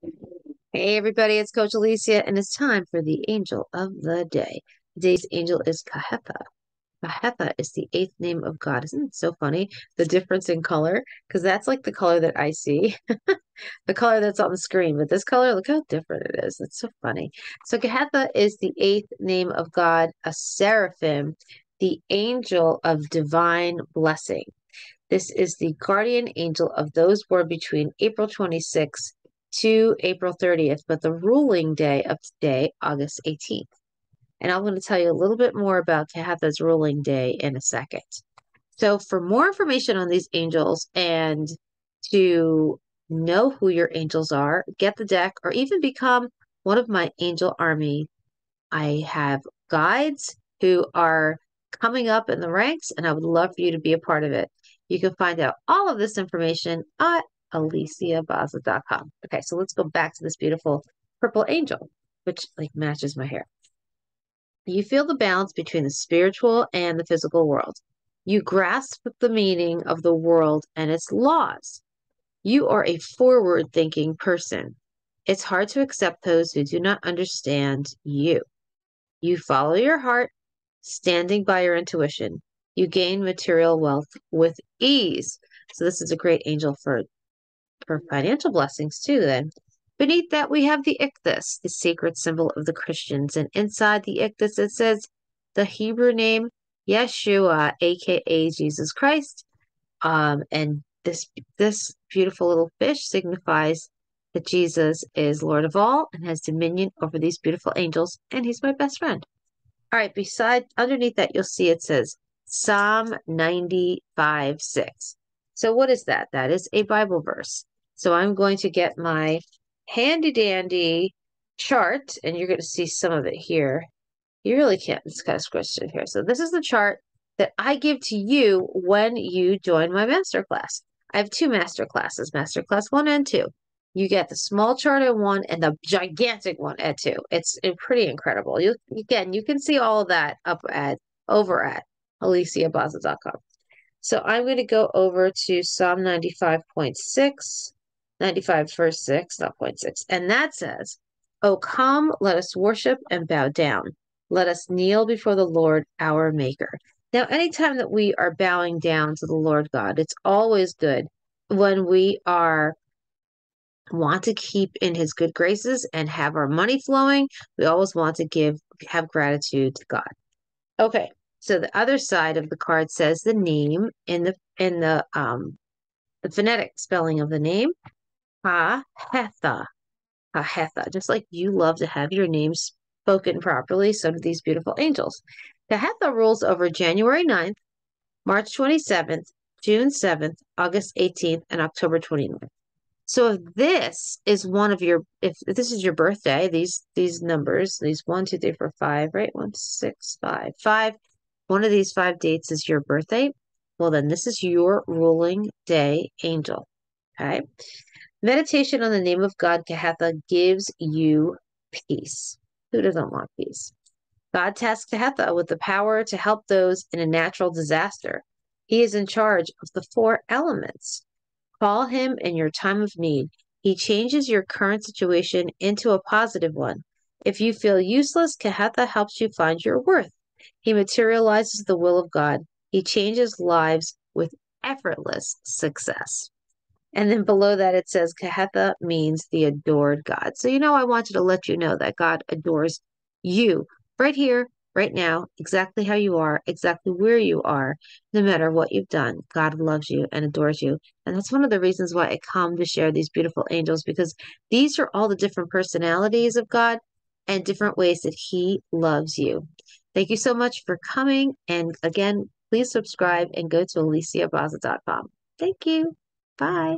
Hey everybody, it's Coach Alicia, and it's time for the angel of the day. Today's angel is Kahetha. Kahetha is the eighth name of God. Isn't it so funny? The difference in color? Because that's like the color that I see, the color that's on the screen. But this color, look how different it is. It's so funny. So Kahetha is the eighth name of God, a seraphim, the angel of divine blessing. This is the guardian angel of those born between April 26th to April 30th, but the ruling day of today, August 18th. And I'm going to tell you a little bit more about Kahetha's ruling day in a second. So, for more information on these angels and to know who your angels are, get the deck, or even become one of my angel army, I have guides who are coming up in the ranks, and I would love for you to be a part of it. You can find out all of this information at aliciabozza.com. Okay, so let's go back to this beautiful purple angel, which like matches my hair. You feel the balance between the spiritual and the physical world. You grasp the meaning of the world and its laws. You are a forward thinking person. It's hard to accept those who do not understand you. You follow your heart, standing by your intuition. You gain material wealth with ease. So, this is a great angel for for financial blessings too, then. Beneath that, we have the ichthus, the sacred symbol of the Christians. And inside the ichthus, it says the Hebrew name Yeshua, aka Jesus Christ. Um, and this this beautiful little fish signifies that Jesus is Lord of all and has dominion over these beautiful angels, and he's my best friend. All right, beside underneath that, you'll see it says Psalm 95 6. So, what is that? That is a Bible verse. So I'm going to get my handy dandy chart, and you're going to see some of it here. You really can't, it's kind of squished in here. So this is the chart that I give to you when you join my masterclass. I have two master classes, masterclass one and two. You get the small chart at one and the gigantic one at two. It's pretty incredible. You again, you can see all of that up at over at aliciabozza.com. So I'm going to go over to Psalm 95.6 95 verse 6, not point 6. And that says, Oh, come, let us worship and bow down. Let us kneel before the Lord our Maker. Now, anytime that we are bowing down to the Lord God, it's always good when we are want to keep in his good graces and have our money flowing. We always want to give have gratitude to God. Okay. So the other side of the card says the name in the in the um the phonetic spelling of the name Ha-hetha. Ha-hetha. Just like you love to have your name spoken properly, so do these beautiful angels. Kahetha rules over January 9th, March 27th, June 7th, August 18th, and October 29th. So if this is one of your, if, if this is your birthday, these these numbers, these one, two, three, four, five, right? One, six, five, five. One of these five dates is your birthday. Well, then this is your ruling day angel. Okay. Meditation on the name of God, Kahetha, gives you peace. Who doesn't want peace? God tasks Kahetha with the power to help those in a natural disaster. He is in charge of the four elements. Call him in your time of need. He changes your current situation into a positive one. If you feel useless, Kahetha helps you find your worth. He materializes the will of God. He changes lives with effortless success. And then below that, it says Kahetha means the adored God. So, you know, I wanted to let you know that God adores you right here, right now, exactly how you are, exactly where you are, no matter what you've done. God loves you and adores you. And that's one of the reasons why I come to share these beautiful angels because these are all the different personalities of God and different ways that He loves you. Thank you so much for coming. And again, please subscribe and go to aliciabozza.com. Thank you. Bye.